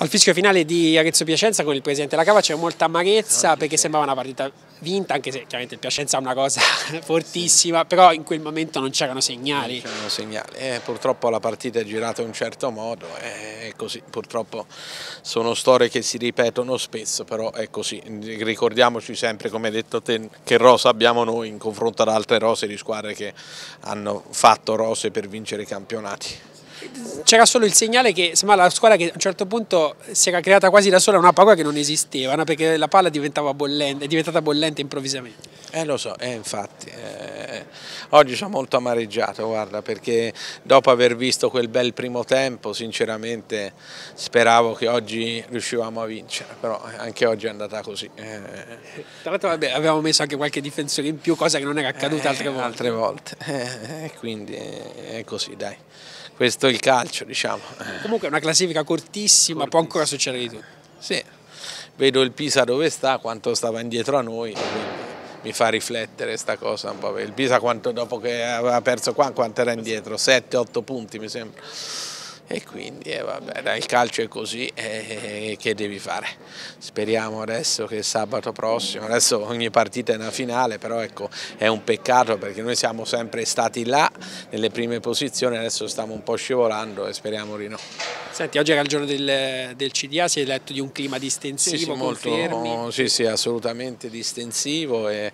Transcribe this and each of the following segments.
Al fischio finale di Arezzo Piacenza con il presidente della Cava c'è molta amarezza perché sembrava una partita vinta, anche se chiaramente il Piacenza è una cosa fortissima, però in quel momento non c'erano segnali. Non c'erano segnali. Eh, purtroppo la partita è girata in un certo modo, è così, purtroppo sono storie che si ripetono spesso, però è così. Ricordiamoci sempre, come hai detto te, che rosa abbiamo noi in confronto ad altre rose di squadre che hanno fatto rose per vincere i campionati c'era solo il segnale che la squadra che a un certo punto si era creata quasi da sola una paura che non esisteva, no? perché la palla diventava bollente, è diventata bollente improvvisamente. Eh lo so, eh, infatti, eh, oggi sono molto amareggiato, guarda, perché dopo aver visto quel bel primo tempo, sinceramente speravo che oggi riuscivamo a vincere, però anche oggi è andata così. Eh. Tra l'altro avevamo messo anche qualche difensore in più, cosa che non era accaduta eh, altre volte. Altre volte, eh, quindi è così, dai questo è il calcio diciamo. Comunque è una classifica cortissima, cortissima. può ancora succedere di tutto. Sì, vedo il Pisa dove sta, quanto stava indietro a noi, mi fa riflettere questa cosa un po'. Il Pisa quanto, dopo che aveva perso qua, quanto era indietro? 7-8 punti mi sembra. E quindi eh, vabbè, il calcio è così, eh, che devi fare? Speriamo adesso che sabato prossimo, adesso ogni partita è una finale, però ecco, è un peccato perché noi siamo sempre stati là nelle prime posizioni, adesso stiamo un po' scivolando e speriamo di no. Senti, oggi era il giorno del, del CDA, si è letto di un clima distensivo, sì, sì, molto, sì, sì, assolutamente distensivo e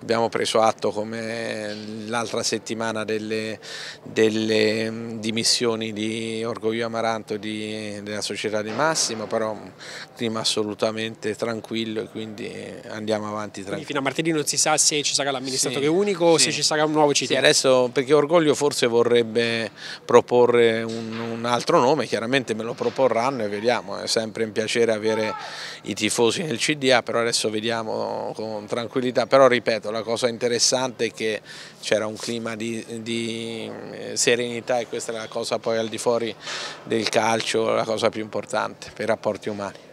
abbiamo preso atto come l'altra settimana delle, delle dimissioni di Orgoglio Amaranto di, della società di Massimo, però un clima assolutamente tranquillo e quindi andiamo avanti tranquillo. fino a martedì non si sa se ci sarà l'amministratore sì, unico o se ci sarà un nuovo CDA? Sì, adesso perché Orgoglio forse vorrebbe proporre un, un altro nome, chiaramente me lo proporranno e vediamo, è sempre un piacere avere i tifosi nel CDA, però adesso vediamo con tranquillità, però ripeto, la cosa interessante è che c'era un clima di, di serenità e questa è la cosa poi al di fuori del calcio, la cosa più importante per i rapporti umani.